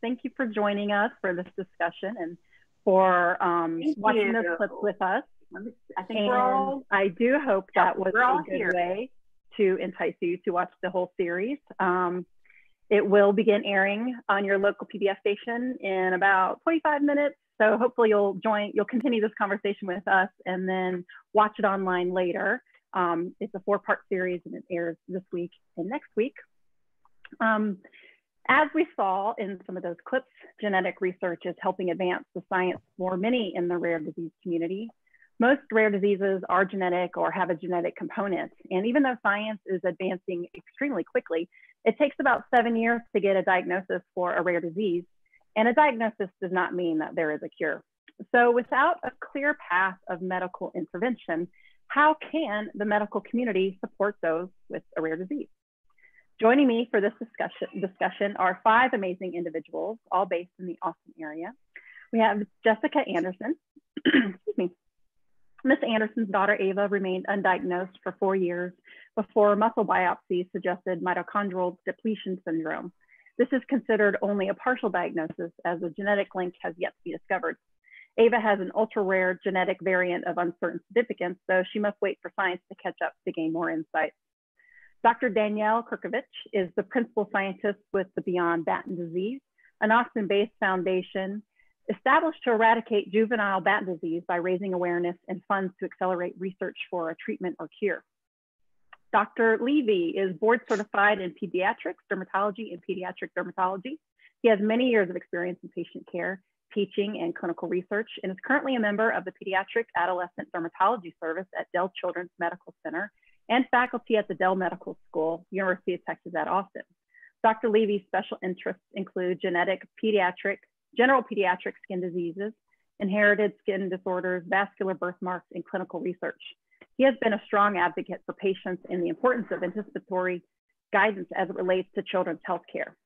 Thank you for joining us for this discussion and for um, watching this clip with us. I think and we're all. I do hope that was a good here. way to entice you to watch the whole series. Um, it will begin airing on your local PBS station in about 25 minutes. So hopefully you'll join, you'll continue this conversation with us and then watch it online later. Um, it's a four part series and it airs this week and next week. Um, as we saw in some of those clips, genetic research is helping advance the science for many in the rare disease community. Most rare diseases are genetic or have a genetic component. And even though science is advancing extremely quickly, it takes about seven years to get a diagnosis for a rare disease. And a diagnosis does not mean that there is a cure. So without a clear path of medical intervention, how can the medical community support those with a rare disease? Joining me for this discussion, discussion are five amazing individuals, all based in the Austin area. We have Jessica Anderson. Excuse me. Miss Anderson's daughter Ava remained undiagnosed for four years before muscle biopsy suggested mitochondrial depletion syndrome. This is considered only a partial diagnosis as a genetic link has yet to be discovered. Ava has an ultra rare genetic variant of uncertain significance, so she must wait for science to catch up to gain more insight. Dr. Danielle Kerkovich is the principal scientist with the Beyond Batten Disease, an Austin-based foundation established to eradicate juvenile Batten disease by raising awareness and funds to accelerate research for a treatment or cure. Dr. Levy is board certified in pediatrics, dermatology, and pediatric dermatology. He has many years of experience in patient care, teaching, and clinical research, and is currently a member of the Pediatric Adolescent Dermatology Service at Dell Children's Medical Center and faculty at the Dell Medical School, University of Texas at Austin. Dr. Levy's special interests include genetic, pediatric, general pediatric skin diseases, inherited skin disorders, vascular birthmarks, and clinical research. He has been a strong advocate for patients and the importance of anticipatory guidance as it relates to children's health care.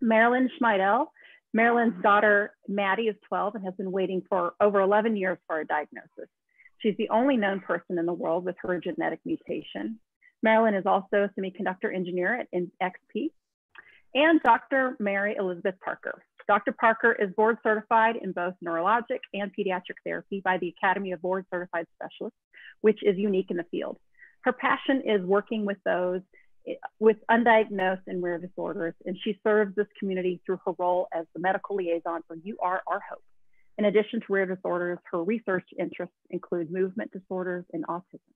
Marilyn Schmeidel, Marilyn's daughter Maddie is 12 and has been waiting for over 11 years for a diagnosis. She's the only known person in the world with her genetic mutation. Marilyn is also a semiconductor engineer at NXP. And Dr. Mary Elizabeth Parker. Dr. Parker is board certified in both neurologic and pediatric therapy by the Academy of Board Certified Specialists, which is unique in the field. Her passion is working with those eh, with undiagnosed and rare disorders, and she serves this community through her role as the medical liaison for You Are Our Hope. In addition to rare disorders, her research interests include movement disorders and autism.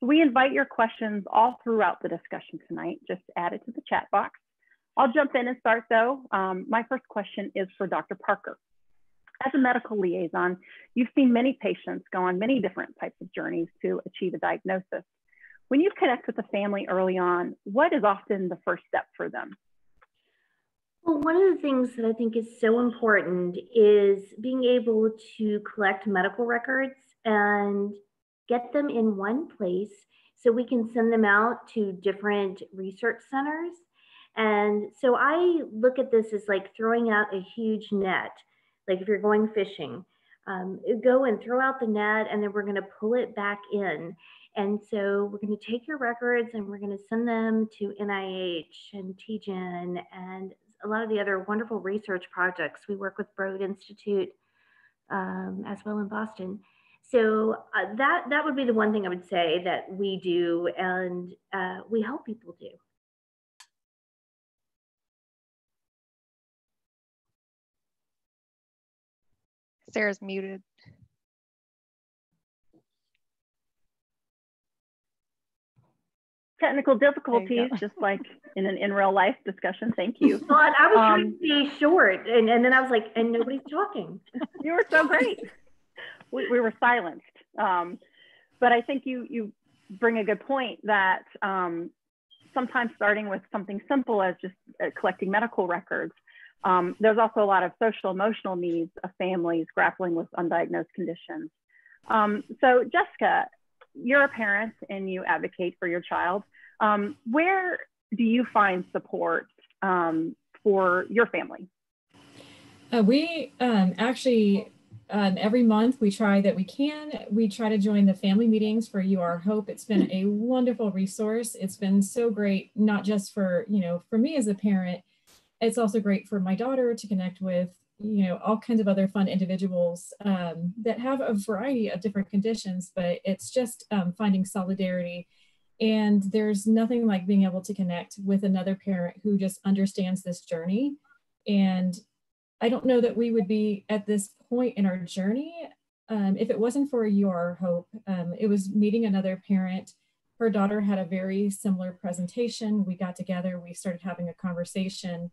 So we invite your questions all throughout the discussion tonight. Just add it to the chat box. I'll jump in and start though. Um, my first question is for Dr. Parker. As a medical liaison, you've seen many patients go on many different types of journeys to achieve a diagnosis. When you connect with the family early on, what is often the first step for them? Well, one of the things that I think is so important is being able to collect medical records and get them in one place so we can send them out to different research centers and so I look at this as like throwing out a huge net, like if you're going fishing, um, go and throw out the net and then we're going to pull it back in. And so we're going to take your records and we're going to send them to NIH and TGen and a lot of the other wonderful research projects. We work with Broad Institute um, as well in Boston. So uh, that that would be the one thing I would say that we do and uh, we help people do. Sarah's muted. Technical difficulties, just like in an in real life discussion. Thank you. Well, I was um, trying to be short, and, and then I was like, and nobody's talking. you were so great. we, we were silenced. Um, but I think you you bring a good point that um, sometimes starting with something simple as just uh, collecting medical records um, there's also a lot of social emotional needs of families grappling with undiagnosed conditions. Um, so Jessica, you're a parent and you advocate for your child. Um, where do you find support um, for your family? Uh, we um, actually, um, every month we try that we can, we try to join the family meetings for You Are Hope. It's been a wonderful resource. It's been so great, not just for, you know, for me as a parent, it's also great for my daughter to connect with you know all kinds of other fun individuals um, that have a variety of different conditions but it's just um, finding solidarity and there's nothing like being able to connect with another parent who just understands this journey. And i don't know that we would be at this point in our journey um, if it wasn't for UR Hope. Um, it was meeting another parent. Her daughter had a very similar presentation. We got together we started having a conversation.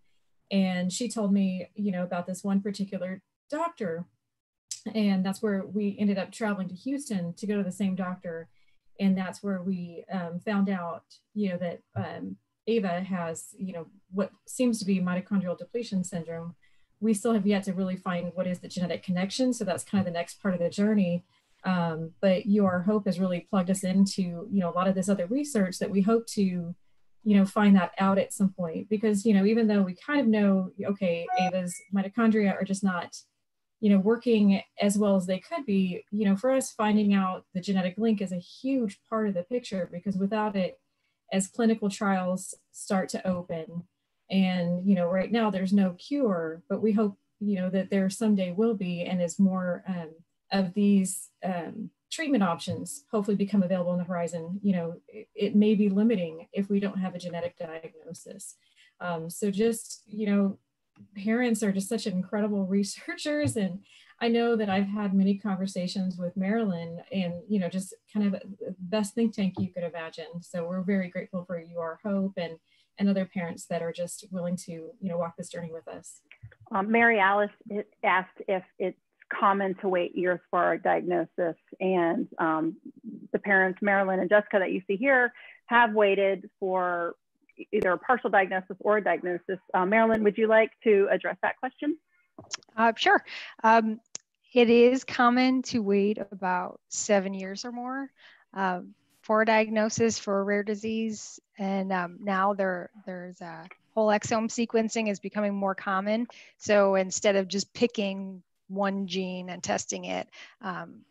And she told me you know about this one particular doctor. And that's where we ended up traveling to houston to go to the same doctor and that's where we um, found out you know that um, ava has you know what seems to be mitochondrial depletion syndrome. We still have yet to really find what is the genetic connection. So that's kind of the next part of the journey. Um, but UR Hope has really plugged us into you know a lot of this other research that we hope to you know, find that out at some point. Because, you know, even though we kind of know, okay, Ava's mitochondria are just not, you know, working as well as they could be, you know, for us, finding out the genetic link is a huge part of the picture because without it, as clinical trials start to open, and, you know, right now there's no cure, but we hope, you know, that there someday will be, and as more um, of these um, treatment options hopefully become available on the horizon, you know, it, it may be limiting if we don't have a genetic diagnosis. Um, so just, you know, parents are just such incredible researchers and I know that I've had many conversations with Marilyn and, you know, just kind of the best think tank you could imagine. So we're very grateful for UR Hope and, and other parents that are just willing to, you know, walk this journey with us. Um, Mary Alice asked if it's common to wait years for a diagnosis. And um, the parents, Marilyn and Jessica, that you see here, have waited for either a partial diagnosis or a diagnosis. Uh, Marilyn, would you like to address that question? Uh, sure. Um, it is common to wait about seven years or more um, for a diagnosis for a rare disease. And um, now there, there's a whole exome sequencing is becoming more common. So instead of just picking one gene and testing it, um,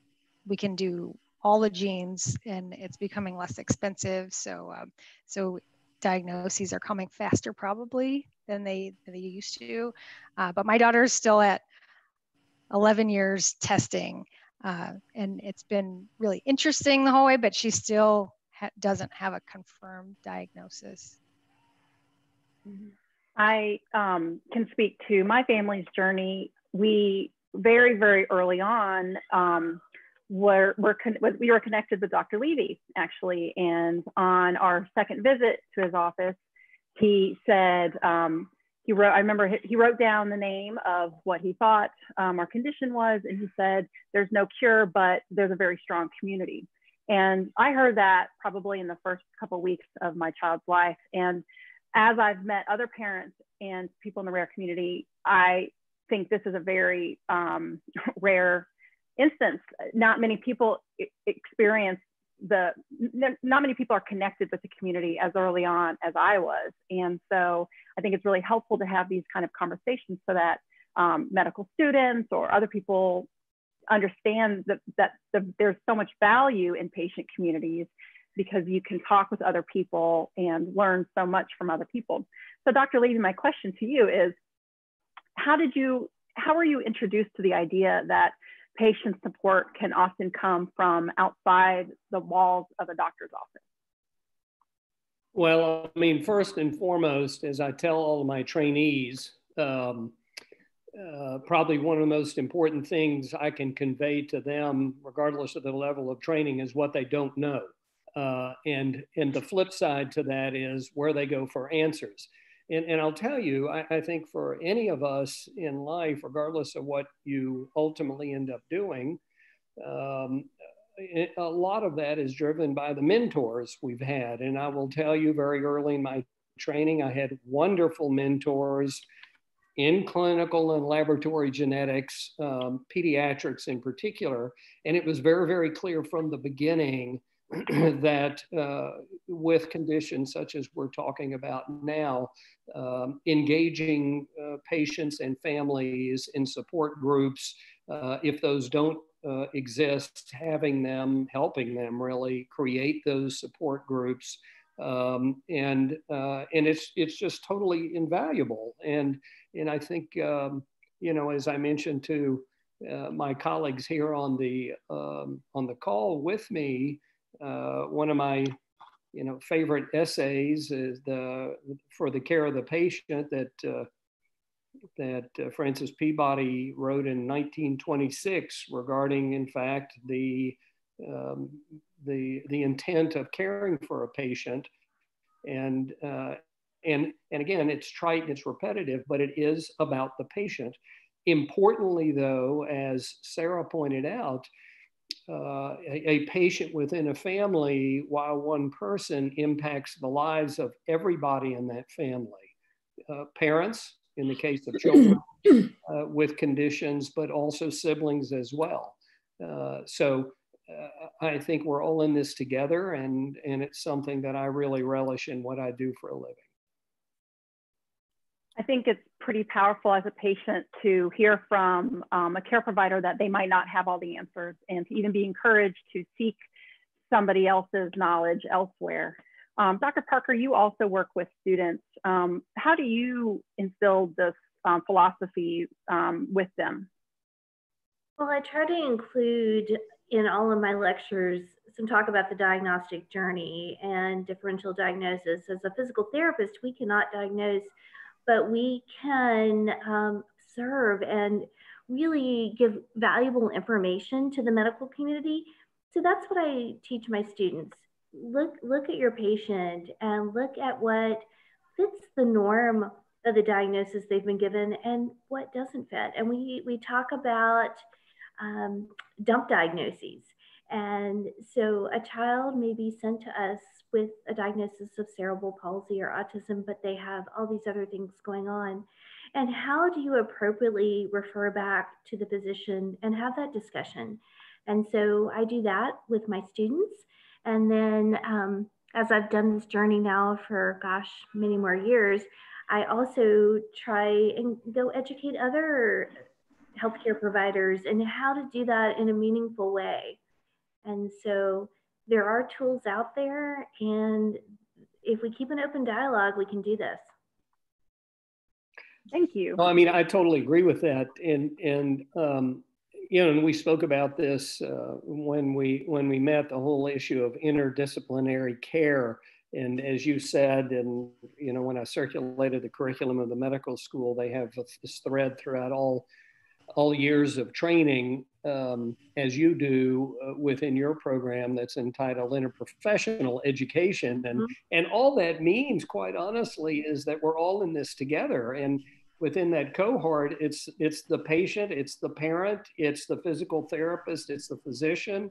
we can do all the genes and it's becoming less expensive. So, um, so diagnoses are coming faster probably than they, than they used to. Uh, but my daughter is still at 11 years testing. Uh, and it's been really interesting the whole way, but she still ha doesn't have a confirmed diagnosis. I um, can speak to my family's journey. We very, very early on, um, were, were we were connected with Dr. Levy actually. And on our second visit to his office, he said, um, he wrote, I remember he wrote down the name of what he thought um, our condition was. And he said, there's no cure, but there's a very strong community. And I heard that probably in the first couple weeks of my child's life. And as I've met other parents and people in the rare community, I think this is a very um, rare instance. Not many people experience the, not many people are connected with the community as early on as I was. And so I think it's really helpful to have these kind of conversations so that um, medical students or other people understand that, that the, there's so much value in patient communities because you can talk with other people and learn so much from other people. So Dr. Levy, my question to you is, how did you, how were you introduced to the idea that patient support can often come from outside the walls of a doctor's office? Well, I mean, first and foremost, as I tell all of my trainees, um, uh, probably one of the most important things I can convey to them, regardless of the level of training, is what they don't know. Uh, and, and the flip side to that is where they go for answers. And, and I'll tell you, I, I think for any of us in life, regardless of what you ultimately end up doing, um, it, a lot of that is driven by the mentors we've had. And I will tell you very early in my training, I had wonderful mentors in clinical and laboratory genetics, um, pediatrics in particular. And it was very, very clear from the beginning that uh, with conditions such as we're talking about now, um, engaging uh, patients and families in support groups, uh, if those don't uh, exist, having them, helping them really create those support groups Um, and uh, and it's it's just totally invaluable. And and I think um, you know, as I mentioned to uh, my colleagues here on the um, on the call with me, uh, one of my you know favorite essays is the for the care of the patient that uh, that uh, Francis Peabody wrote in 1926 regarding, in fact, the um, the the intent of caring for a patient, and uh, and and again, it's trite, and it's repetitive, but it is about the patient. Importantly, though, as Sarah pointed out, uh, a, a, patient within a family, while one person impacts the lives of everybody in that family. Uh, parents, in the case of children uh, with conditions, but also siblings as well. Uh, so uh, I think we're all in this together, and, and it's something that I really relish in what I do for a living. I think it's pretty powerful as a patient to hear from um, a care provider that they might not have all the answers and to even be encouraged to seek somebody else's knowledge elsewhere. Um, Dr. Parker, you also work with students. Um, how do you instill this um, philosophy um, with them? Well, I try to include in all of my lectures some talk about the diagnostic journey and differential diagnosis. As a physical therapist, we cannot diagnose but we can um, serve and really give valuable information to the medical community. So that's what I teach my students. Look, look at your patient and look at what fits the norm of the diagnosis they've been given and what doesn't fit. And we, we talk about um, dump diagnoses. And so a child may be sent to us with a diagnosis of cerebral palsy or autism, but they have all these other things going on. And how do you appropriately refer back to the physician and have that discussion? And so I do that with my students. And then um, as I've done this journey now for, gosh, many more years, I also try and go educate other healthcare providers and how to do that in a meaningful way. And so there are tools out there, and if we keep an open dialogue, we can do this. Thank you. Well, I mean, I totally agree with that, and and um, you know, and we spoke about this uh, when we when we met the whole issue of interdisciplinary care. And as you said, and you know, when I circulated the curriculum of the medical school, they have this thread throughout all all years of training um, as you do uh, within your program that's entitled interprofessional education. And mm-hmm. and all that means quite honestly is that we're all in this together. And within that cohort it's it's the patient it's the parent it's the physical therapist it's the physician.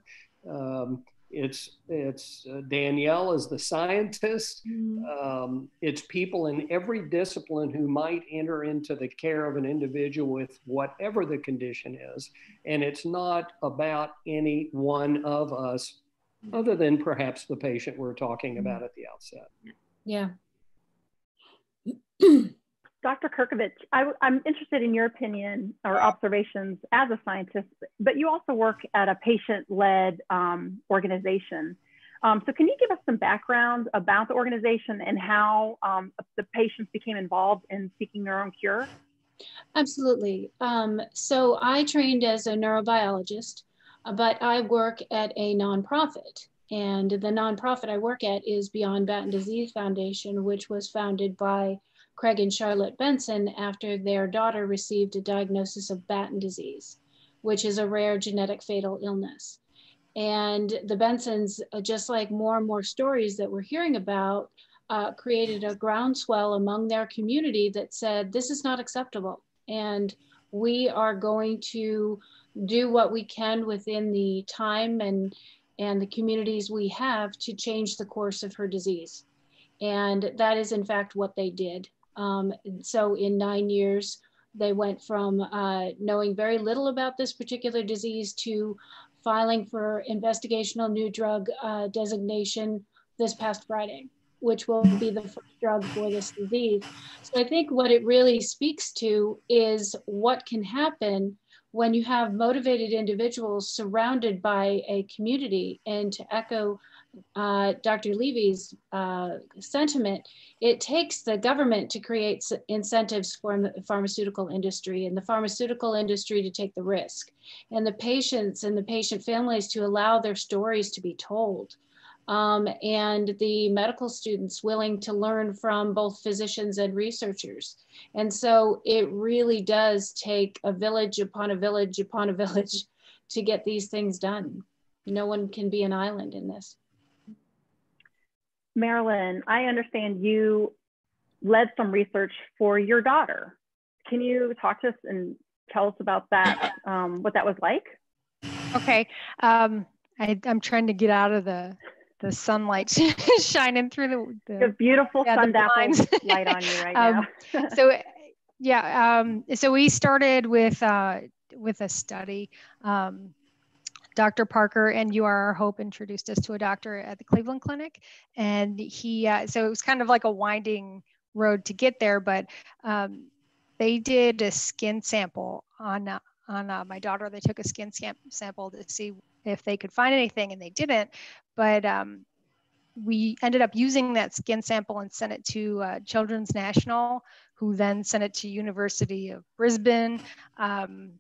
Um, it's it's uh, Danielle as the scientist. Mm-hmm. Um, it's people in every discipline who might enter into the care of an individual with whatever the condition is, and it's not about any one of us, other than perhaps the patient we're talking mm-hmm. about at the outset. Yeah. Dr. Kerkovich, I, am interested in your opinion or observations as a scientist, but you also work at a patient-led um, organization. Um, so can you give us some background about the organization and how um, the patients became involved in seeking their own cure? Absolutely. Um, so I trained as a neurobiologist, but I work at a nonprofit. And the nonprofit I work at is Beyond Batten Disease Foundation, which was founded by Craig and Charlotte Benson after their daughter received a diagnosis of Batten disease, which is a rare genetic fatal illness. And the Bensons, uh, just like more and more stories that we're hearing about, uh, created a groundswell among their community that said, this is not acceptable. And we are going to do what we can within the time and, and the communities we have to change the course of her disease. And that is, in fact, what they did. Um, so in nine years, they went from uh, knowing very little about this particular disease to filing for investigational new drug uh, designation this past Friday, which will be the first drug for this disease. So I think what it really speaks to is what can happen when you have motivated individuals surrounded by a community. And to echo uh, Dr. Levy's uh, sentiment, it takes the government to create incentives for the pharmaceutical industry and the pharmaceutical industry to take the risk and the patients and the patient families to allow their stories to be told. Um, and the medical students willing to learn from both physicians and researchers. And so it really does take a village upon a village upon a village to get these things done. No one can be an island in this. Marilyn, I understand you led some research for your daughter. Can you talk to us and tell us about that, um, what that was like? Okay. Um, I, am trying to get out of the the sunlight shining through the, the, the beautiful yeah, sun dappled light on you right um, now. so yeah, um, so we started with uh, with a study. Um, Dr. Parker and You Are Our Hope introduced us to a doctor at the Cleveland Clinic. And he, uh, so it was kind of like a winding road to get there, but um, they did a skin sample on, on uh, my daughter. They took a skin sample to see if they could find anything, and they didn't. But um, we ended up using that skin sample and sent it to uh, Children's National, who then sent it to University of Brisbane. Um,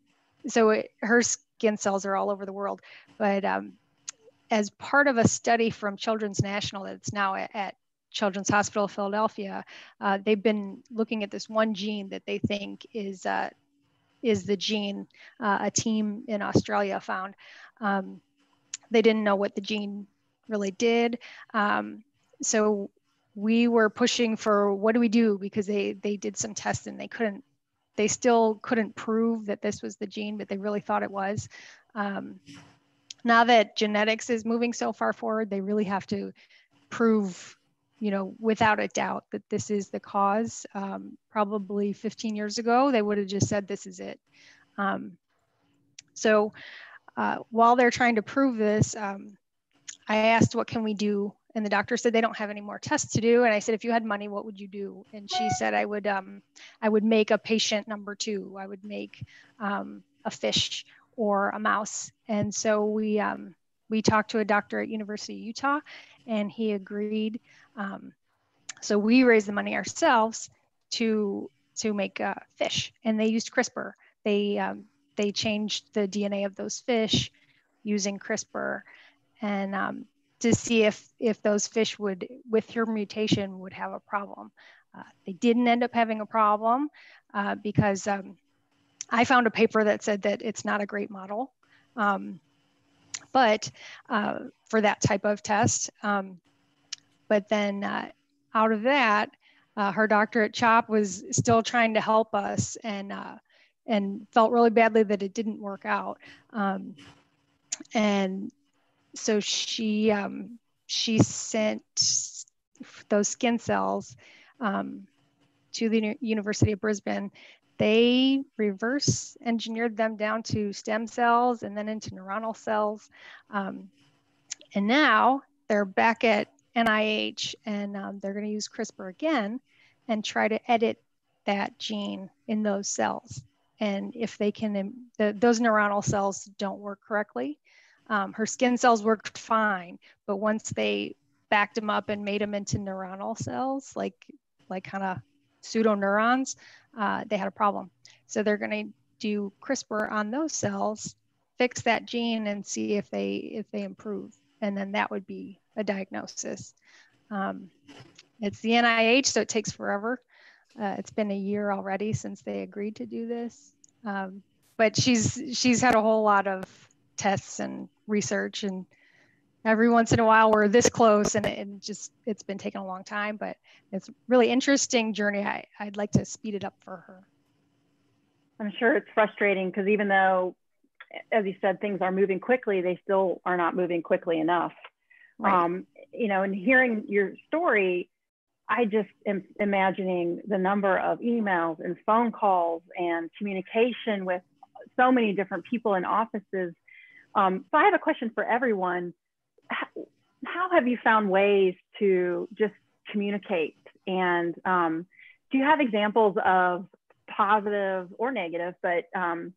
so it, her skin cells are all over the world. But um, as part of a study from Children's National that's now at, at Children's Hospital Philadelphia, uh, they've been looking at this one gene that they think is uh, is the gene uh, a team in Australia found. Um, they didn't know what the gene really did, um, so we were pushing for what do we do because they they did some tests and they couldn't they still couldn't prove that this was the gene, but they really thought it was. Um, now that genetics is moving so far forward, they really have to prove, you know, without a doubt that this is the cause. Um, probably 15 years ago, they would have just said this is it. Um, so uh, while they're trying to prove this, um, I asked, what can we do and the doctor said they don't have any more tests to do. And i said if you had money what would you do? And she said i would um, i would make a patient number two. I would make um, a fish or a mouse. And so we um, we talked to a doctor at university of utah and he agreed um, so we raised the money ourselves to to make a fish. And they used crispr. They um, they changed the dna of those fish using crispr. And um, to see if if those fish would with your mutation would have a problem. Uh, they didn't end up having a problem uh, because um, I found a paper that said that it's not a great model, um, but uh, for that type of test. Um, but then uh, out of that, uh, her doctor at CHOP was still trying to help us and uh, and felt really badly that it didn't work out. Um, and so she um, she sent those skin cells um, to the University of Brisbane. They reverse engineered them down to stem cells and then into neuronal cells. Um, and now they're back at NIH and um, they're going to use CRISPR again and try to edit that gene in those cells. And if they can, the, those neuronal cells don't work correctly, um, her skin cells worked fine, but once they backed them up and made them into neuronal cells, like like kind of pseudo neurons, uh, they had a problem. So they're going to do CRISPR on those cells, fix that gene, and see if they if they improve, and then that would be a diagnosis. Um, it's the NIH, so it takes forever. Uh, it's been a year already since they agreed to do this, um, but she's she's had a whole lot of tests and research and every once in a while we're this close and it, just it's been taking a long time but it's really interesting journey. I, i'd like to speed it up for her. I'm sure it's frustrating because even though as you said things are moving quickly they still are not moving quickly enough. Right. um, you know and hearing your story i just am imagining the number of emails and phone calls and communication with so many different people in offices um, so I have a question for everyone. How, how, have you found ways to just communicate? And um, do you have examples of positive or negative, but um,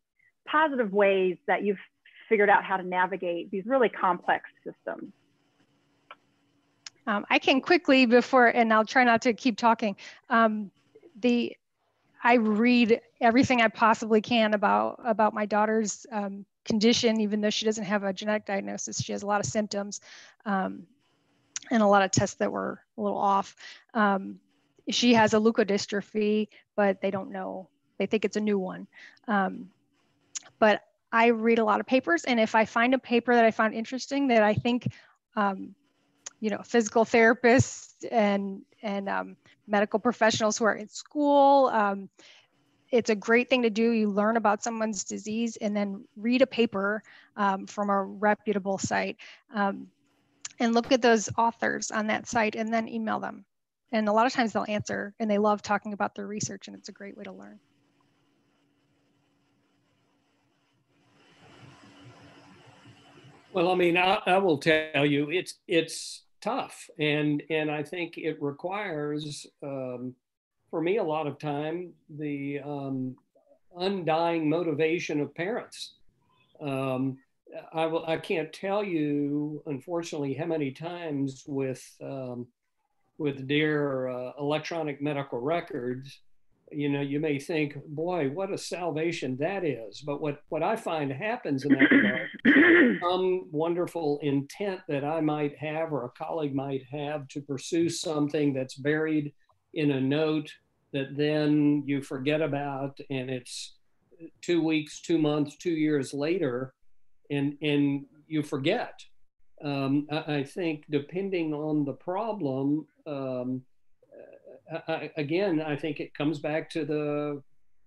positive ways that you've figured out how to navigate these really complex systems? Um, I can quickly before, and I'll try not to keep talking. Um, the I read everything I possibly can about about my daughter's um, condition, even though she doesn't have a genetic diagnosis. She has a lot of symptoms um, and a lot of tests that were a little off. Um, she has a leukodystrophy, but they don't know. They think it's a new one. Um, but I read a lot of papers, and if I find a paper that I found interesting that I think, um, you know, physical therapists and and um, medical professionals who are in school, um, it's a great thing to do. You learn about someone's disease and then read a paper um, from a reputable site um, and look at those authors on that site and then email them. And a lot of times they'll answer and they love talking about their research and it's a great way to learn. Well, I mean, I, I will tell you, it's it's tough, and and I think it requires um, for me a lot of time the um, undying motivation of parents. Um, I, will, I can't tell you, unfortunately, how many times with um, with dear uh, electronic medical records, you know, you may think, boy, what a salvation that is. But what, what I find happens in that regard, some wonderful intent that I might have or a colleague might have to pursue something that's buried in a note that then you forget about and it's two weeks, two months, two years later, and, and you forget. Um, I, I, think depending on the problem, um, I, again, I think it comes back to the,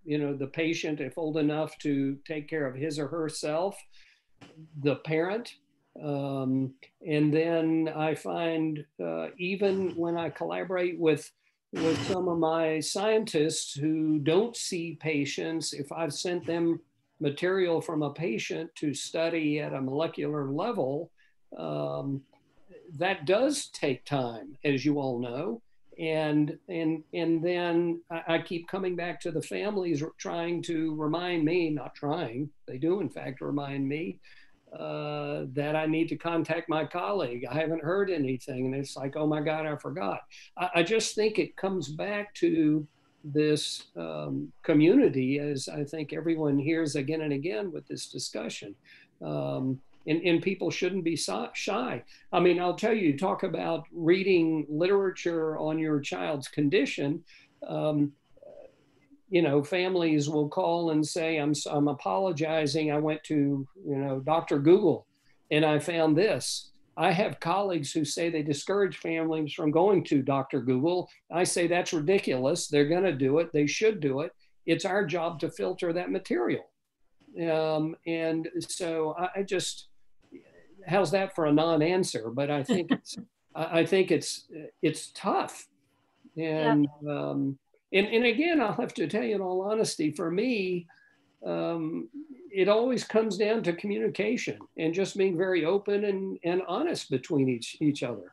you know, the patient, if old enough to take care of his or herself, the parent, um, and then I find uh, even when I collaborate with with some of my scientists who don't see patients, if I've sent them material from a patient to study at a molecular level, um, that does take time, as you all know. And, and, and then I, I keep coming back to the families trying to remind me, not trying, they do in fact remind me uh, that I need to contact my colleague. I haven't heard anything. And it's like, oh my God, I forgot. I, I just think it comes back to this um, community, as I think everyone hears again and again with this discussion. Um, and, and people shouldn't be shy. I mean, I'll tell you, talk about reading literature on your child's condition. Um, you know, families will call and say, I'm, I'm apologizing. I went to, you know, Dr. Google and I found this. I have colleagues who say they discourage families from going to Dr. Google. I say that's ridiculous. They're going to do it. They should do it. It's our job to filter that material. Um, and so I, I just, how's that for a non-answer? But I think it's, I think it's, it's tough. And, yeah. um, and, and again, I'll have to tell you in all honesty, for me, um, it always comes down to communication and just being very open and, and honest between each, each other.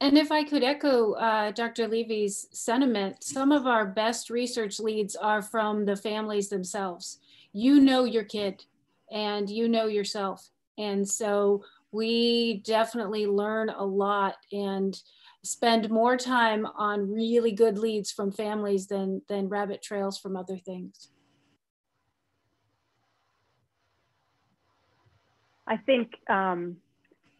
And if I could echo uh, Dr. Levy's sentiment, some of our best research leads are from the families themselves. You know your kid and you know yourself. And so we definitely learn a lot. And spend more time on really good leads from families than than rabbit trails from other things. I think um,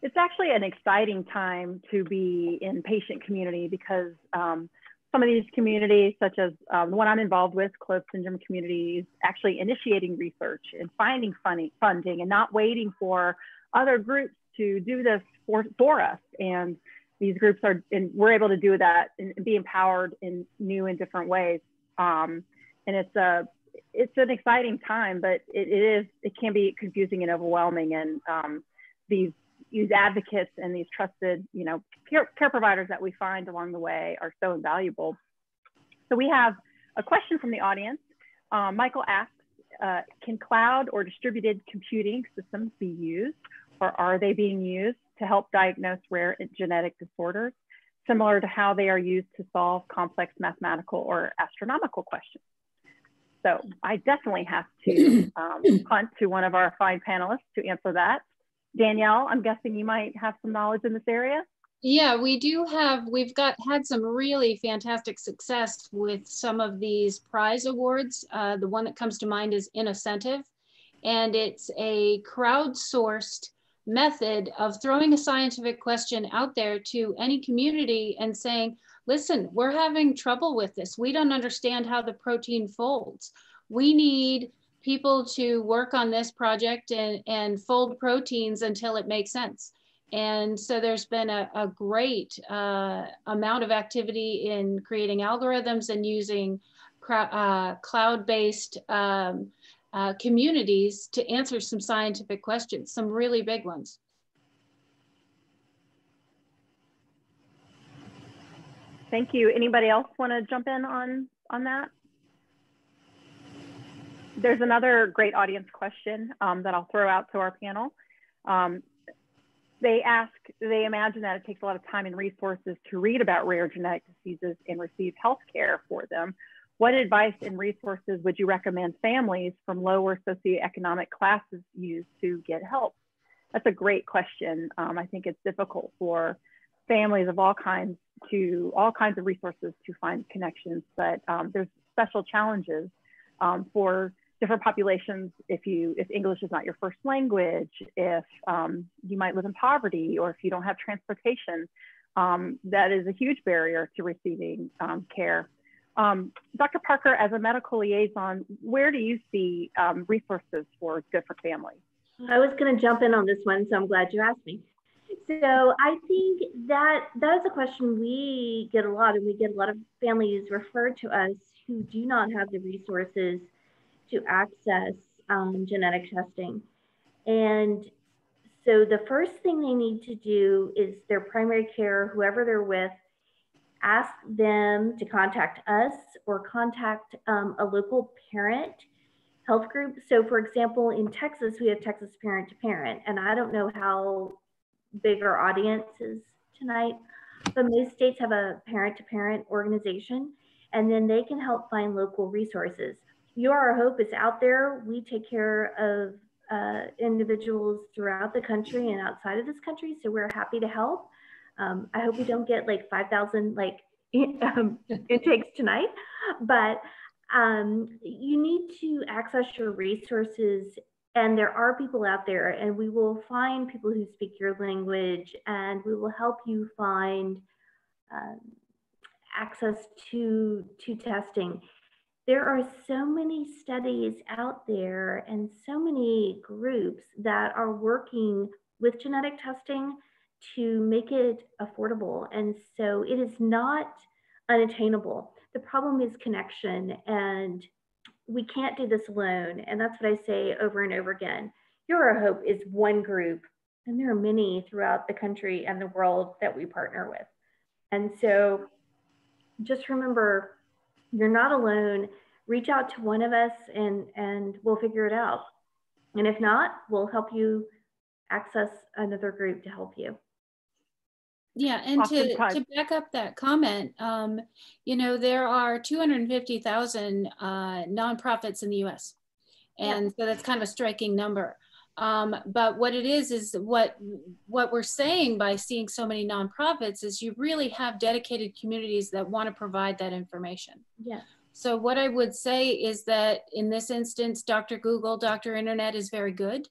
it's actually an exciting time to be in patient community because um, some of these communities, such as um, the one I'm involved with, CLOVES syndrome communities, actually initiating research and finding funding and not waiting for other groups to do this for, for us. And these groups are, and we're able to do that and be empowered in new and different ways. Um, and it's a, it's an exciting time, but it, it is, it can be confusing and overwhelming. And um, these, these advocates and these trusted, you know, care, care providers that we find along the way are so invaluable. So we have a question from the audience. Um, Michael asks, uh, can cloud or distributed computing systems be used or are they being used to help diagnose rare genetic disorders, similar to how they are used to solve complex mathematical or astronomical questions. So I definitely have to um, punt to one of our fine panelists to answer that. Danielle, I'm guessing you might have some knowledge in this area. Yeah, we do have, we've got had some really fantastic success with some of these prize awards. Uh, the one that comes to mind is Innocentive, and it's a crowdsourced method of throwing a scientific question out there to any community and saying, listen, we're having trouble with this. We don't understand how the protein folds. We need people to work on this project and, and fold proteins until it makes sense. And so there's been a, a great uh, amount of activity in creating algorithms and using uh, cloud-based um, uh, communities to answer some scientific questions, some really big ones. Thank you. Anybody else want to jump in on, on that? There's another great audience question um, that I'll throw out to our panel. Um, they ask, they imagine that it takes a lot of time and resources to read about rare genetic diseases and receive health care for them. What advice and resources would you recommend families from lower socioeconomic classes use to get help? That's a great question. Um, I think it's difficult for families of all kinds to all kinds of resources to find connections, but um, there's special challenges um, for different populations if you if english is not your first language if um, you might live in poverty or if you don't have transportation um, that is a huge barrier to receiving um, care um, dr parker as a medical liaison where do you see um, resources for different families i was going to jump in on this one so i'm glad you asked me so i think that that is a question we get a lot and we get a lot of families referred to us who do not have the resources to access um, genetic testing. And so the first thing they need to do is their primary care, whoever they're with, ask them to contact us or contact um, a local parent health group. So, for example, in Texas, we have Texas Parent to Parent, and I don't know how big our audience is tonight, but most states have a parent to parent organization, and then they can help find local resources. You Are Our Hope is out there. We take care of uh, individuals throughout the country and outside of this country, so we're happy to help. Um, I hope we don't get like 5,000 like um, intakes tonight, but um, you need to access your resources and there are people out there and we will find people who speak your language and we will help you find um, access to to testing. There are so many studies out there and so many groups that are working with genetic testing to make it affordable. And so it is not unattainable. The problem is connection, and we can't do this alone. And that's what I say over and over again. UR Hope is one group, and there are many throughout the country and the world that we partner with. And so just remember you're not alone. Reach out to one of us and, and we'll figure it out. And if not, we'll help you access another group to help you. Yeah, and to, to back up that comment, um, you know, there are 250,000 uh, nonprofits in the US. And yeah. so that's kind of a striking number. Um, but what it is is what what we're saying by seeing so many nonprofits is you really have dedicated communities that want to provide that information. Yeah. So what I would say is that in this instance, Dr. Google, Dr. Internet is very good.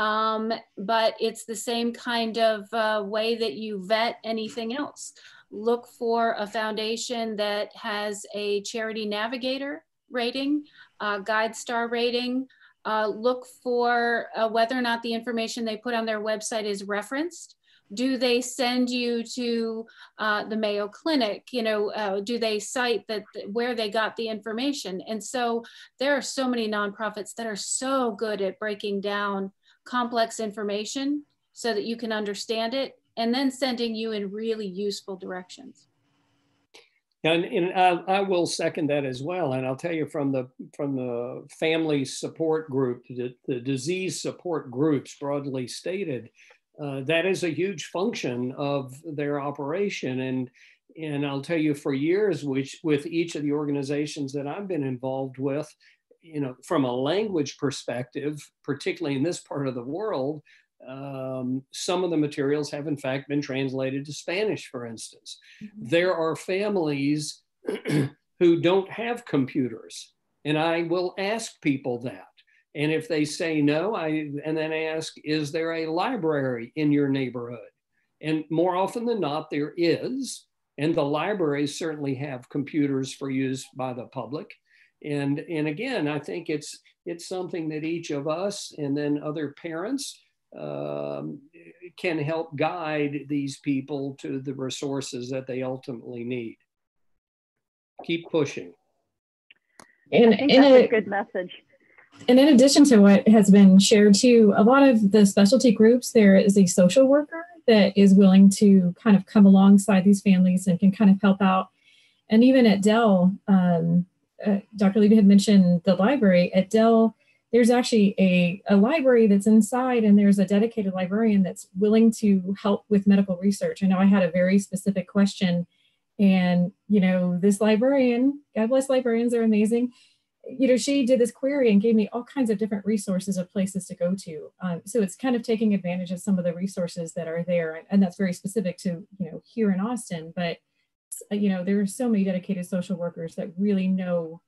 Um, but it's the same kind of uh, way that you vet anything else. Look for a foundation that has a charity navigator rating, uh, GuideStar rating, uh, look for uh, whether or not the information they put on their website is referenced. Do they send you to uh, the Mayo Clinic? You know, uh, do they cite that where they got the information? And so there are so many nonprofits that are so good at breaking down complex information so that you can understand it and then sending you in really useful directions. And, and I, I, will second that as well. And I'll tell you from the from the family support group, the, the disease support groups, broadly stated, uh, that is a huge function of their operation. And and I'll tell you, for years, which with each of the organizations that I've been involved with, you know, from a language perspective, particularly in this part of the world, Um, some of the materials have, in fact, been translated to Spanish, for instance. Mm-hmm. There are families who don't have computers, and I will ask people that. And if they say no, I and then ask, is there a library in your neighborhood? And more often than not, there is. And the libraries certainly have computers for use by the public. And, and again, I think it's, it's something that each of us and then other parents um, can help guide these people to the resources that they ultimately need. Keep pushing. And, I think that's a, a good message. And in addition to what has been shared too, a lot of the specialty groups, there is a social worker that is willing to kind of come alongside these families and can kind of help out. And even at Dell, um, uh, Dr. Levy had mentioned the library. At Dell, there's actually a, a library that's inside and there's a dedicated librarian that's willing to help with medical research. I know I had a very specific question and, you know, this librarian, God bless librarians, they're amazing you know, she did this query and gave me all kinds of different resources of places to go to. Um, so it's kind of taking advantage of some of the resources that are there, and that's very specific to you know here in Austin. But you know, there are so many dedicated social workers that really know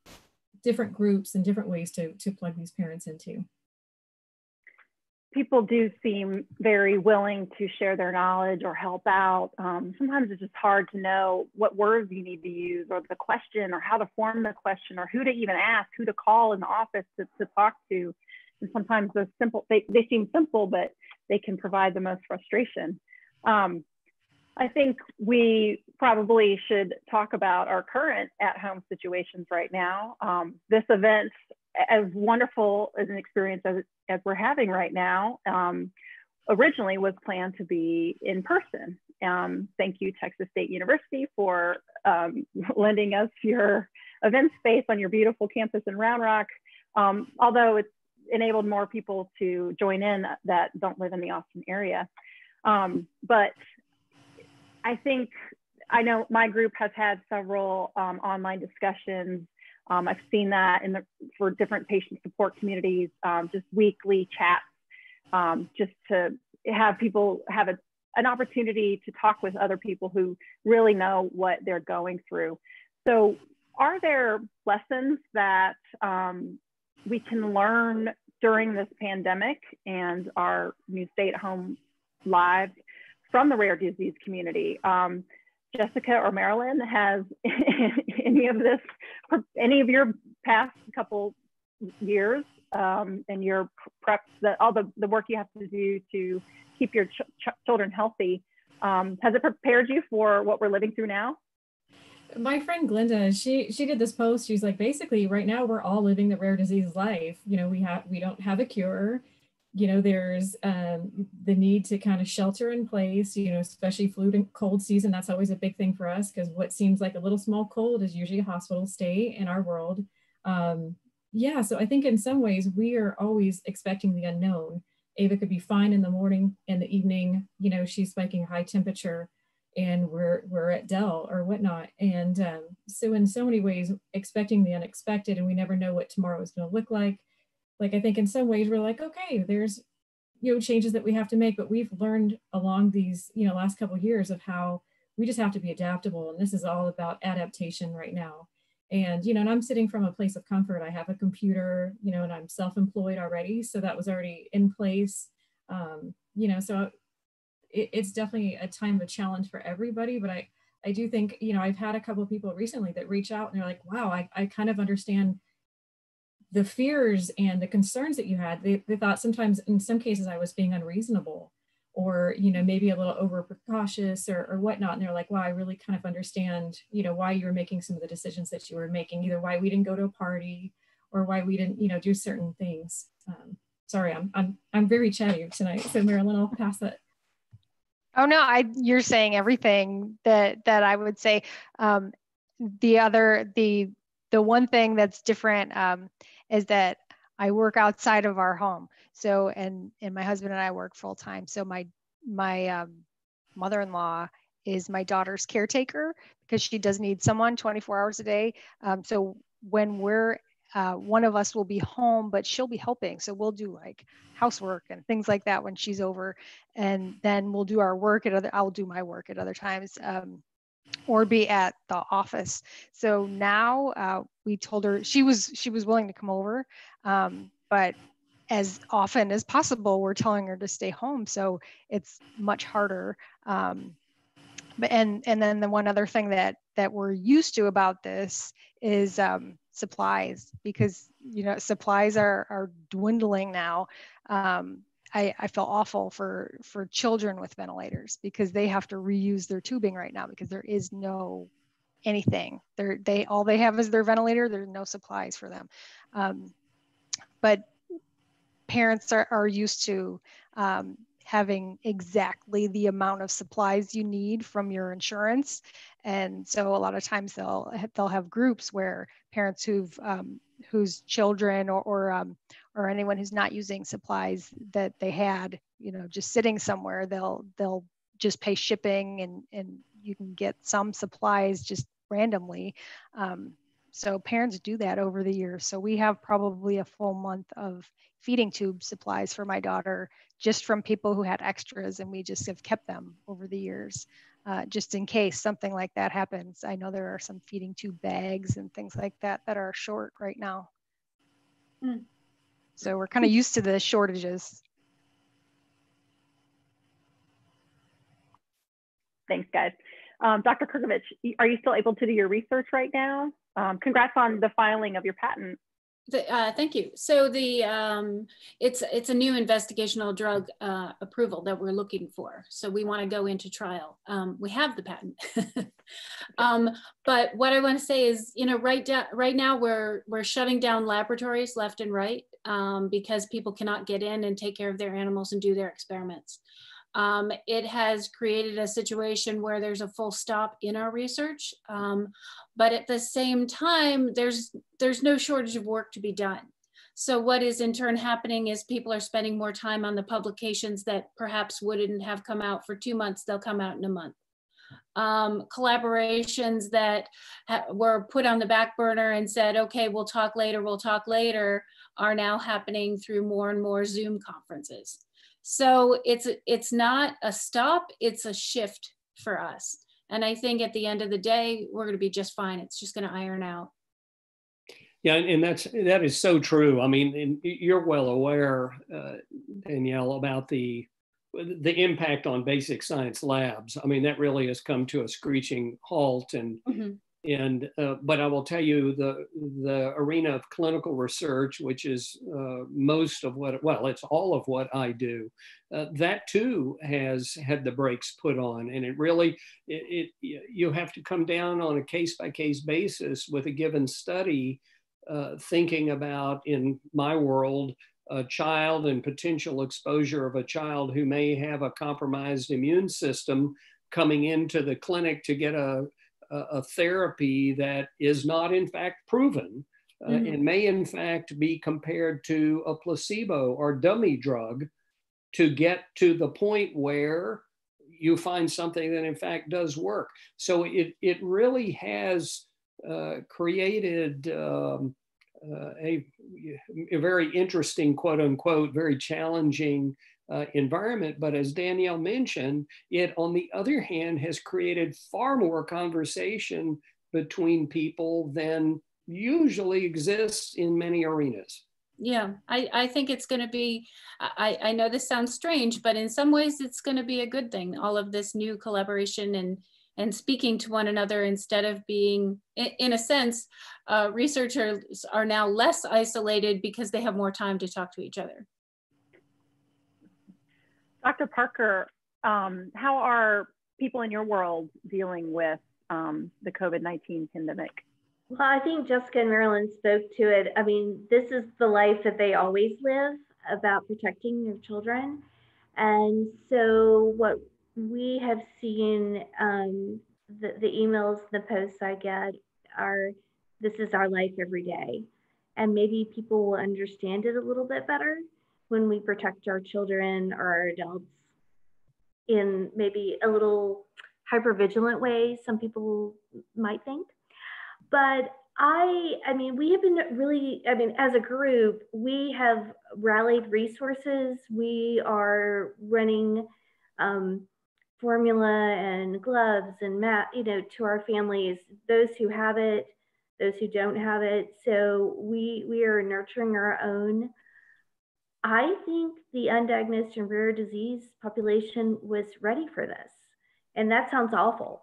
different groups and different ways to to plug these parents into people do seem very willing to share their knowledge or help out. Um, sometimes it's just hard to know what words you need to use or the question or how to form the question or who to even ask, who to call in the office to, to talk to. And sometimes those simple, they, they seem simple, but they can provide the most frustration. Um, I think we probably should talk about our current at-home situations right now. Um, this event as wonderful as an experience as, as we're having right now, um, originally was planned to be in person. Um, thank you, Texas State University, for um, lending us your event space on your beautiful campus in Round Rock. Um, although it's enabled more people to join in that don't live in the Austin area. Um, but I think I know my group has had several um, online discussions um, I've seen that in the, for different patient support communities, um, just weekly chats, um, just to have people have a, an opportunity to talk with other people who really know what they're going through. So are there lessons that um, we can learn during this pandemic and our new stay-at-home lives from the rare disease community? Um, Jessica or Marilyn has any of this, any of your past couple years um, and your preps, that all the, the work you have to do to keep your ch ch children healthy, um, has it prepared you for what we're living through now? My friend Glenda, she she did this post. She's like, basically, right now we're all living the rare disease life. You know, we have we don't have a cure you know, there's um, the need to kind of shelter in place, you know, especially flu and cold season. That's always a big thing for us because what seems like a little small cold is usually a hospital stay in our world. Um, yeah, so I think in some ways we are always expecting the unknown. Ava could be fine in the morning, in the evening, you know, she's spiking high temperature and we're we're at Dell or whatnot. And um, so in so many ways, expecting the unexpected and we never know what tomorrow is going to look like like i think in some ways we're like okay there's you know changes that we have to make but we've learned along these you know last couple of years of how we just have to be adaptable and this is all about adaptation right now. And you know and i'm sitting from a place of comfort. I have a computer you know and i'm self-employed already so that was already in place. Um, you know so it, it's definitely a time of challenge for everybody but i i do think you know i've had a couple of people recently that reach out and they're like wow i, I kind of understand the fears and the concerns that you had, they, they thought sometimes in some cases I was being unreasonable or, you know, maybe a little over precautious or, or whatnot. And they're like, wow, I really kind of understand, you know, why you were making some of the decisions that you were making, either why we didn't go to a party or why we didn't, you know, do certain things. Um, sorry, I'm, I'm, I'm very chatty tonight. So Marilyn, I'll pass it Oh no, I you're saying everything that that I would say. Um, the other the the one thing that's different um, is that I work outside of our home. So, and and my husband and I work full time. So my my um, mother-in-law is my daughter's caretaker because she does need someone 24 hours a day. Um, so when we're uh, one of us will be home, but she'll be helping. So we'll do like housework and things like that when she's over, and then we'll do our work at other. I'll do my work at other times. Um, or be at the office. So now uh, we told her she was she was willing to come over, um, but as often as possible, we're telling her to stay home. So it's much harder. Um, but and and then the one other thing that that we're used to about this is um, supplies because you know supplies are are dwindling now. Um, I, I feel awful for for children with ventilators because they have to reuse their tubing right now because there is no anything. They're, they all they have is their ventilator. There's no supplies for them. Um, but parents are, are used to um, having exactly the amount of supplies you need from your insurance. And so a lot of times they'll they'll have groups where parents who've um, whose children or or, um, or anyone who's not using supplies that they had, you know, just sitting somewhere, they'll they'll just pay shipping and and you can get some supplies just randomly. Um, so parents do that over the years. So we have probably a full month of feeding tube supplies for my daughter just from people who had extras and we just have kept them over the years uh, just in case something like that happens. I know there are some feeding tube bags and things like that that are short right now. Mm. So we're kind of used to the shortages. Thanks, guys. Um, Dr. Kerkovich, are you still able to do your research right now? Um, congrats on the filing of your patent. The, uh, thank you. So the um, it's it's a new investigational drug uh, approval that we're looking for. So we want to go into trial. Um, we have the patent, um, but what I want to say is, you know, right right now we're we're shutting down laboratories left and right um, because people cannot get in and take care of their animals and do their experiments. Um, it has created a situation where there's a full stop in our research, um, but at the same time, there's there's no shortage of work to be done. So what is in turn happening is people are spending more time on the publications that perhaps wouldn't have come out for two months, they'll come out in a month. Um, collaborations that were put on the back burner and said, okay, we'll talk later, we'll talk later, are now happening through more and more Zoom conferences. So it's it's not a stop, it's a shift for us. And I think at the end of the day, we're going to be just fine. It's just going to iron out. Yeah, and that's that is so true. I mean, you're well aware, uh, Danielle, about the the impact on basic science labs. I mean, that really has come to a screeching halt, and mm-hmm. And uh, but I will tell you the the arena of clinical research, which is uh, most of what well, it's all of what I do. Uh, that too has had the brakes put on, and it really it, it you have to come down on a case by case basis with a given study, uh, thinking about in my world a child and potential exposure of a child who may have a compromised immune system coming into the clinic to get a a, therapy that is not in fact proven uh, mm-hmm. and may in fact be compared to a placebo or dummy drug to get to the point where you find something that in fact does work. So it, it really has uh, created um, uh, a, a, very interesting, quote unquote, very challenging uh, environment. But as Danielle mentioned, it, on the other hand, has created far more conversation between people than usually exists in many arenas. Yeah, I, I think it's going to be, I, I know this sounds strange, but in some ways it's going to be a good thing. All of this new collaboration and and speaking to one another instead of being, in, a sense, uh, researchers are now less isolated because they have more time to talk to each other. Dr. Parker, um, how are people in your world dealing with um, the COVID-19 pandemic? Well, I think Jessica and Marilyn spoke to it. I mean, this is the life that they always live about protecting their children. And so what we have seen, um, the, the emails, the posts I get are, this is our life every day. And maybe people will understand it a little bit better when we protect our children or our adults in maybe a little hyper vigilant way, some people might think. But I, I mean, we have been really, I mean, as a group, we have rallied resources. We are running um, formula and gloves and mat, you know, to our families, those who have it, those who don't have it. So we we are nurturing our own. I think the undiagnosed and rare disease population was ready for this. And that sounds awful,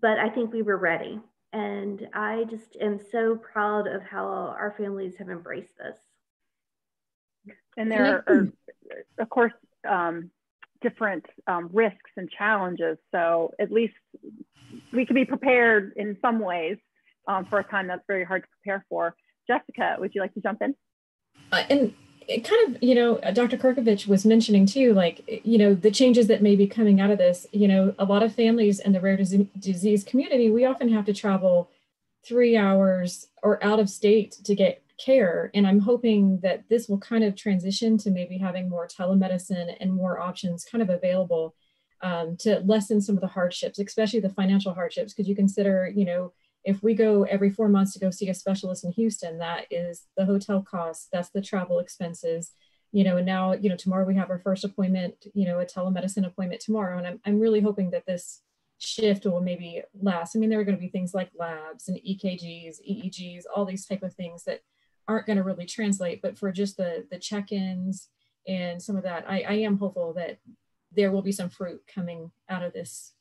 but I think we were ready. And I just am so proud of how our families have embraced this. And there are, of course, um, different um, risks and challenges. So at least we can be prepared in some ways um, for a time that's very hard to prepare for. Jessica, would you like to jump in? Uh, and it kind of, you know, Dr. Kerkovich was mentioning too, like, you know, the changes that may be coming out of this. You know, a lot of families in the rare disease community, we often have to travel three hours or out of state to get care. And I'm hoping that this will kind of transition to maybe having more telemedicine and more options kind of available um, to lessen some of the hardships, especially the financial hardships, because you consider, you know, if we go every four months to go see a specialist in Houston, that is the hotel costs, that's the travel expenses, you know, and now, you know, tomorrow we have our first appointment, you know, a telemedicine appointment tomorrow. And I'm, I'm really hoping that this shift will maybe last. I mean, there are going to be things like labs and EKGs, EEGs, all these type of things that aren't going to really translate, but for just the, the check-ins and some of that, I, I am hopeful that there will be some fruit coming out of this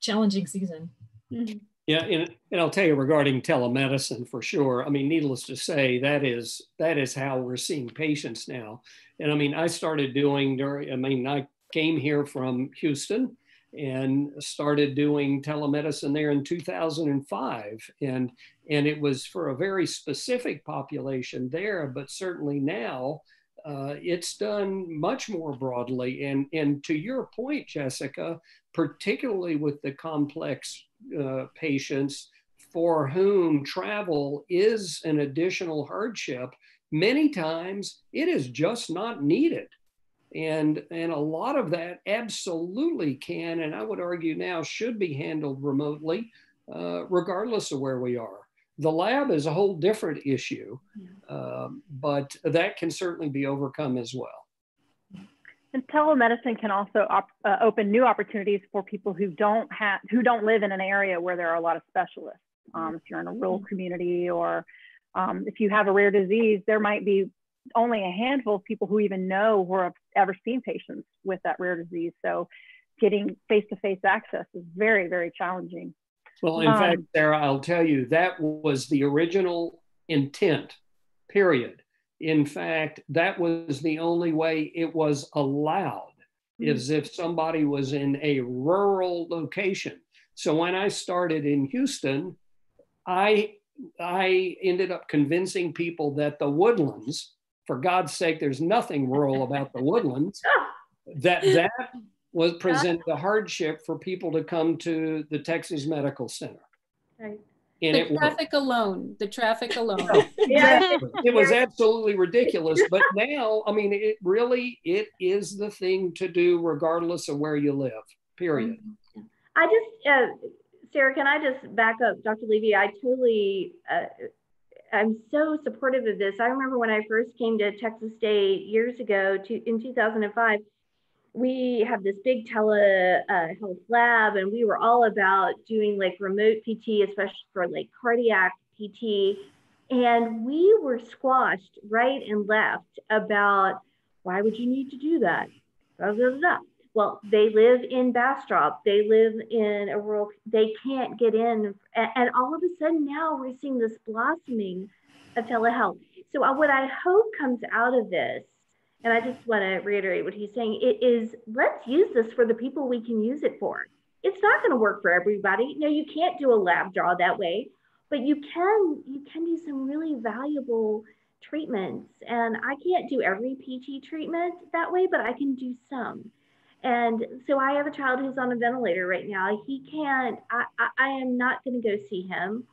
challenging season. Mm-hmm. Yeah, and, and I'll tell you regarding telemedicine for sure. I mean, needless to say, that is that is how we're seeing patients now. And I mean, I started doing during. I mean, I came here from Houston and started doing telemedicine there in 2005, and and it was for a very specific population there. But certainly now, uh, it's done much more broadly. And and to your point, Jessica, particularly with the complex uh, patients for whom travel is an additional hardship, many times it is just not needed. And, and a lot of that absolutely can, and I would argue now should be handled remotely, uh, regardless of where we are. The lab is a whole different issue, um, but that can certainly be overcome as well. And telemedicine can also op, uh, open new opportunities for people who don't have who don't live in an area where there are a lot of specialists. Um, if you're in a rural mm-hmm. community or um, if you have a rare disease, there might be only a handful of people who even know or have ever seen patients with that rare disease. So getting face-to-face access is very, very challenging. Well, in um, fact, Sara, I'll tell you that was the original intent, period in fact, that was the only way it was allowed, mm-hmm. is if somebody was in a rural location. So when I started in Houston, I I ended up convincing people that the Woodlands, for God's sake, there's nothing rural about the Woodlands, that that was present the hardship for people to come to the Texas Medical Center. Right. And the traffic worked. alone, the traffic alone. yeah. It was absolutely ridiculous. But now, I mean, it really, it is the thing to do regardless of where you live, period. I just, uh, Sara, can I just back up Dr. Levy? I totally, uh, I'm so supportive of this. I remember when I first came to Texas State years ago to, in 2005, we have this big telehealth uh, lab and we were all about doing like remote PT, especially for like cardiac PT. And we were squashed right and left about why would you need to do that? Blah, blah, blah. Well, they live in Bastrop. They live in a rural, they can't get in. And all of a sudden now we're seeing this blossoming of telehealth. So uh, what I hope comes out of this and I just want to reiterate what he's saying. It is let's use this for the people we can use it for. It's not going to work for everybody. No, you can't do a lab draw that way, but you can you can do some really valuable treatments. And I can't do every PT treatment that way, but I can do some. And so I have a child who's on a ventilator right now. He can't. I, I, I am not going to go see him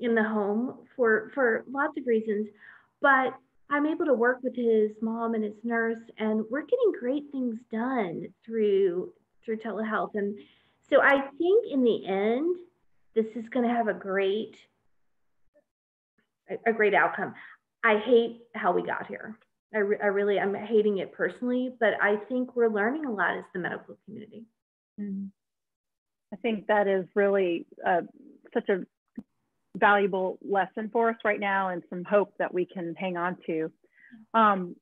in the home for for lots of reasons, but I'm able to work with his mom and his nurse, and we're getting great things done through through telehealth. And so I think in the end, this is going to have a great a, great outcome. I hate how we got here. I, re- I really, I'm hating it personally, but I think we're learning a lot as the medical community. Mm. I think that is really uh, such a valuable lesson for us right now and some hope that we can hang on to. Um,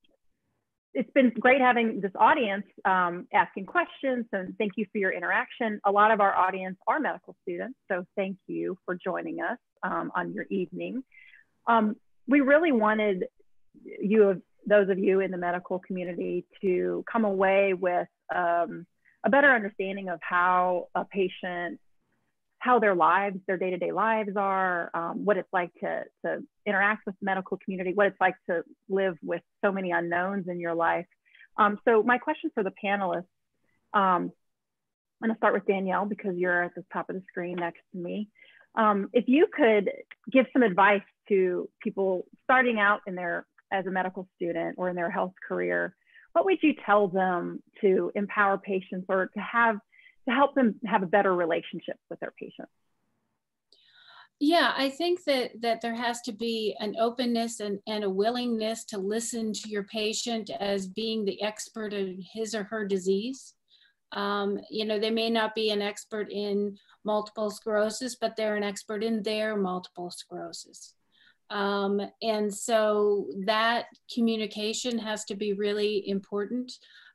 it's been great having this audience um, asking questions and thank you for your interaction. A lot of our audience are medical students, so thank you for joining us um, on your evening. Um, we really wanted you, of those of you in the medical community, to come away with um, a better understanding of how a patient how their lives, their day-to-day lives are, um, what it's like to, to interact with the medical community, what it's like to live with so many unknowns in your life. Um, so my question for the panelists, um, I'm gonna start with Danielle because you're at the top of the screen next to me. Um, if you could give some advice to people starting out in their as a medical student or in their health career, what would you tell them to empower patients or to have to help them have a better relationship with their patients? Yeah, I think that that there has to be an openness and, and a willingness to listen to your patient as being the expert in his or her disease. Um, you know, they may not be an expert in multiple sclerosis, but they're an expert in their multiple sclerosis. Um, and so that communication has to be really important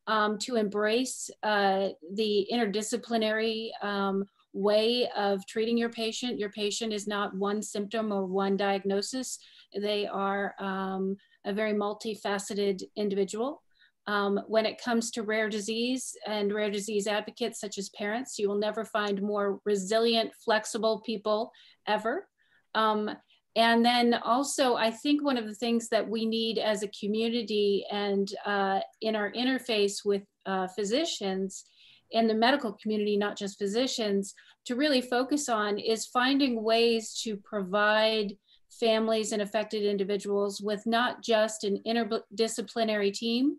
um, to embrace uh, the interdisciplinary um, way of treating your patient. Your patient is not one symptom or one diagnosis. They are um, a very multifaceted individual. Um, when it comes to rare disease and rare disease advocates such as parents, you will never find more resilient, flexible people ever. Um, and then also, I think one of the things that we need as a community and uh, in our interface with uh, physicians in the medical community, not just physicians, to really focus on is finding ways to provide families and affected individuals with not just an interdisciplinary team,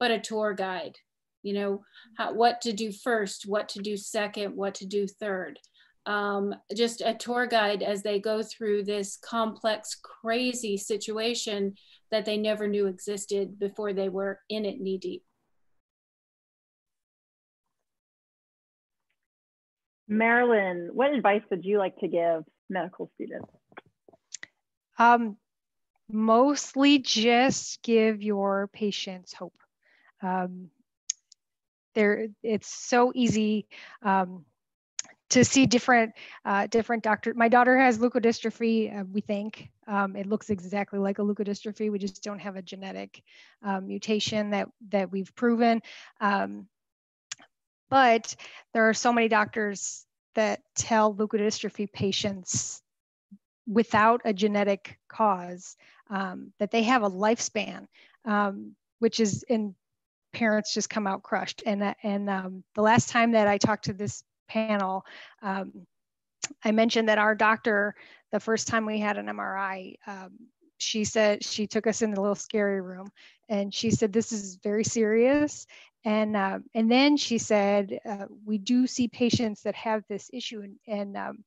but a tour guide. You know, how, what to do first, what to do second, what to do third um, just a tour guide as they go through this complex, crazy situation that they never knew existed before they were in it knee deep. Marilyn, what advice would you like to give medical students? Um, mostly just give your patients hope. Um, there, it's so easy. Um, to see different uh, different doctor. My daughter has leukodystrophy. Uh, we think um, it looks exactly like a leukodystrophy. We just don't have a genetic um, mutation that that we've proven. Um, but there are so many doctors that tell leukodystrophy patients without a genetic cause um, that they have a lifespan, um, which is in parents just come out crushed. And and um, the last time that I talked to this panel, um, I mentioned that our doctor, the first time we had an MRI, um, she said she took us in the little scary room and she said this is very serious. And uh, and then she said uh, we do see patients that have this issue and, and um,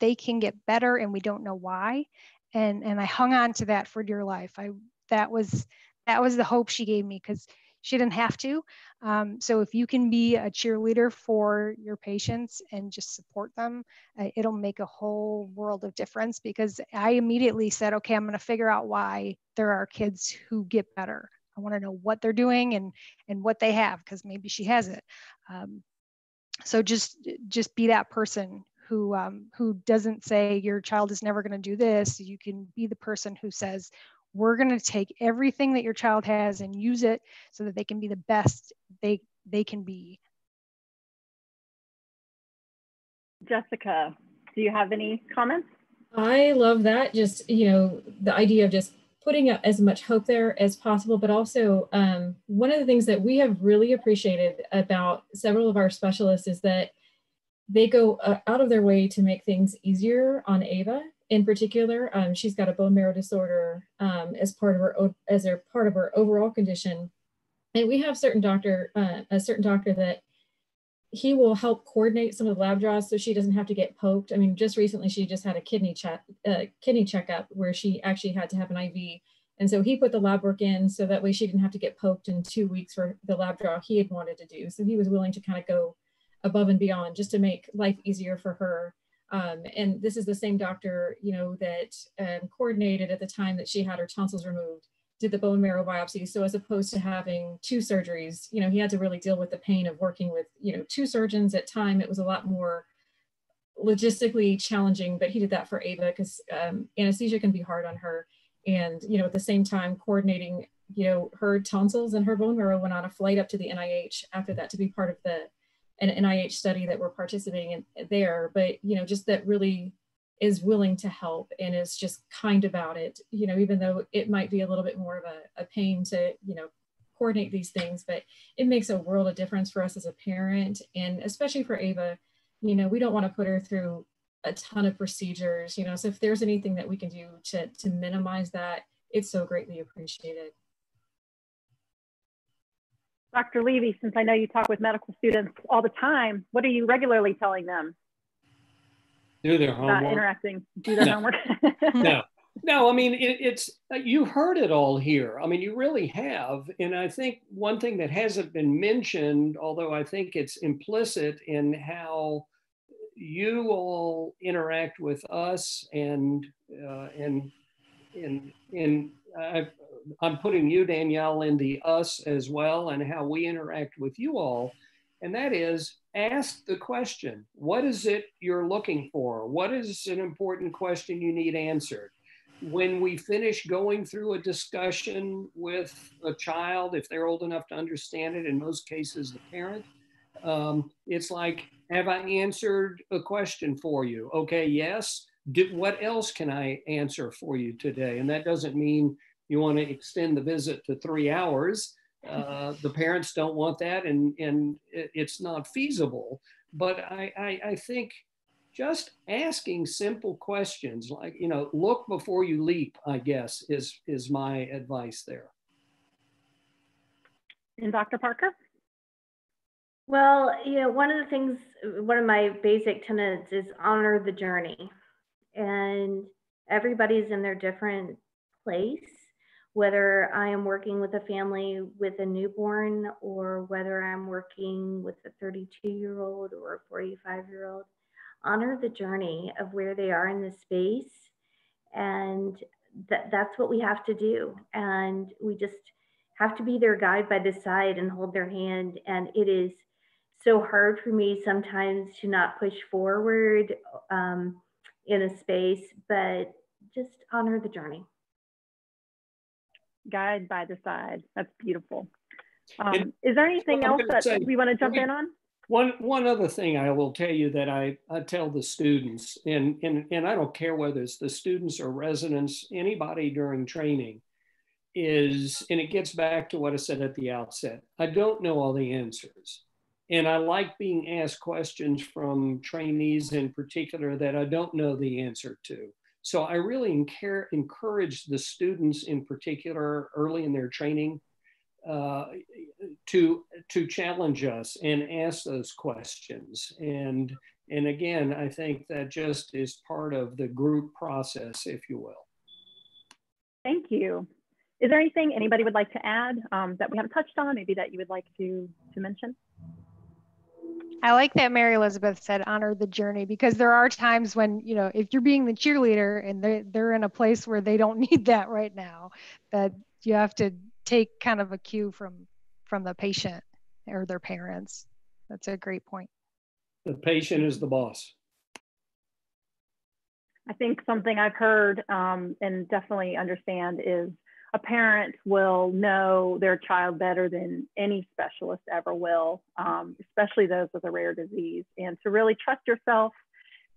they can get better and we don't know why. And and i hung on to that for dear life. I that was that was the hope she gave me because she didn't have to. Um, so if you can be a cheerleader for your patients and just support them, uh, it'll make a whole world of difference because I immediately said, okay, I'm going to figure out why there are kids who get better. I want to know what they're doing and and what they have because maybe she has it. Um, so just just be that person who um, who doesn't say your child is never going to do this. You can be the person who says, we're going to take everything that your child has and use it so that they can be the best they they can be. Jessica do you have any comments? I love that just you know the idea of just putting as much hope there as possible but also um, one of the things that we have really appreciated about several of our specialists is that they go uh, out of their way to make things easier on ava in particular. Um, she's got a bone marrow disorder um, as part of her as a part of her overall condition, and we have certain doctor uh, a certain doctor that he will help coordinate some of the lab draws so she doesn't have to get poked. I mean, just recently she just had a kidney check, uh, kidney checkup where she actually had to have an IV. And so he put the lab work in so that way she didn't have to get poked in two weeks for the lab draw he had wanted to do. So he was willing to kind of go above and beyond just to make life easier for her. Um, and this is the same doctor, you know, that um, coordinated at the time that she had her tonsils removed did the bone marrow biopsy. So as opposed to having two surgeries, you know, he had to really deal with the pain of working with, you know, two surgeons at time. It was a lot more logistically challenging, but he did that for Ava because um, anesthesia can be hard on her. And, you know, at the same time, coordinating, you know, her tonsils and her bone marrow went on a flight up to the NIH after that to be part of the an NIH study that we're participating in there. But, you know, just that really is willing to help and is just kind about it, you know, even though it might be a little bit more of a, a pain to, you know, coordinate these things, but it makes a world of difference for us as a parent. And especially for Ava, you know, we don't want to put her through a ton of procedures, you know, so if there's anything that we can do to, to minimize that, it's so greatly appreciated. Dr. Levy, since I know you talk with medical students all the time, what are you regularly telling them? do their homework. Not interacting, do their No. homework. no, no. I mean, it, it's you heard it all here. I mean, you really have. And I think one thing that hasn't been mentioned, although I think it's implicit in how you all interact with us, and uh, and and and i I'm putting you, Danielle, in the us as well, and how we interact with you all and that is ask the question what is it you're looking for? What is an important question you need answered? When we finish going through a discussion with a child, if they're old enough to understand it, in most cases, the parent, um, it's like, have I answered a question for you? Okay, yes. Do, what else can I answer for you today? And that doesn't mean you want to extend the visit to three hours. Uh, the parents don't want that, and and it's not feasible. But I, I, I think just asking simple questions like you know look before you leap i guess is is my advice there and Dr. Parker? Well, you know, one of the things, one of my basic tenets is honor the journey. And everybody's in their different place whether I am working with a family with a newborn or whether I'm working with a 32 year old or a 45 year old, honor the journey of where they are in the space. And th- that's what we have to do. And we just have to be their guide by the side and hold their hand. And it is so hard for me sometimes to not push forward um, in a space, but just honor the journey guide by the side. That's beautiful. Um, is there anything else that say, we want to jump in on? One one other thing I will tell you that I, I tell the students, and, and, and I don't care whether it's the students or residents, anybody during training, is, and it gets back to what I said at the outset, I don't know all the answers. And I like being asked questions from trainees in particular that I don't know the answer to. So I really encourage the students in particular early in their training uh, to to challenge us and ask those questions. And and again, I think that just is part of the group process, if you will. Thank you. Is there anything anybody would like to add um, that we haven't touched on, maybe that you would like to, to mention? I like that Mary Elizabeth said honor the journey because there are times when, you know, if you're being the cheerleader and they, they're in a place where they don't need that right now, that you have to take kind of a cue from from the patient or their parents. That's a great point. The patient is the boss. I think something I've heard um, and definitely understand is a parent will know their child better than any specialist ever will, um, especially those with a rare disease. And to really trust yourself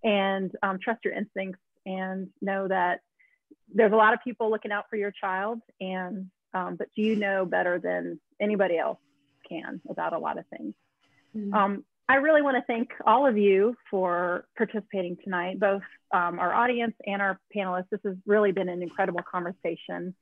and um, trust your instincts and know that there's a lot of people looking out for your child, and um, but you know better than anybody else can about a lot of things. Mm -hmm. I really want to thank all of you for participating tonight, both um, our audience and our panelists. This has really been an incredible conversation.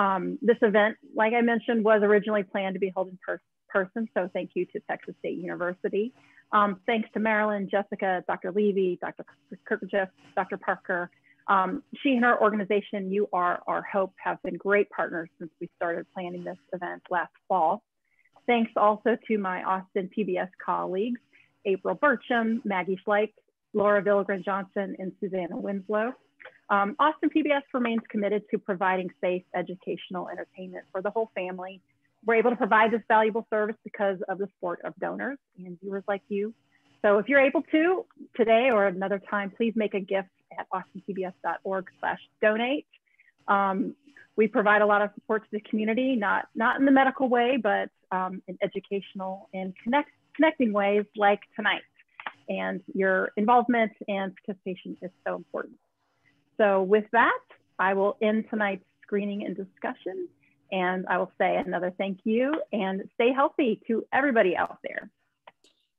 Um, this event, like I mentioned, was originally planned to be held in per person, so thank you to Texas State University Um, thanks to Marilyn, Jessica, Dr. Levy, Dr. Kerkhoff, Dr. Parker. Um, she and her organization, U.R. Our Hope, have been great partners since we started planning this event last fall. Thanks also to my Austin PBS colleagues, April Burcham, Maggie Schleich, Laura Villagran Johnson, and Susanna Winslow. Um, Austin PBS remains committed to providing safe educational entertainment for the whole family. We're able to provide this valuable service because of the support of donors and viewers like you. So if you're able to today or another time, please make a gift at austinpbs.org slash donate. Um, we provide a lot of support to the community, not, not in the medical way, but um, in educational and connect, connecting ways like tonight. And your involvement and participation is so important. So with that, I will end tonight's screening and discussion. And I will say another thank you and stay healthy to everybody out there.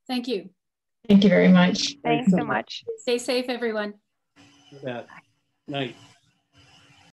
Thank you. Thank you very much. Thanks so much. Stay safe, everyone. Night.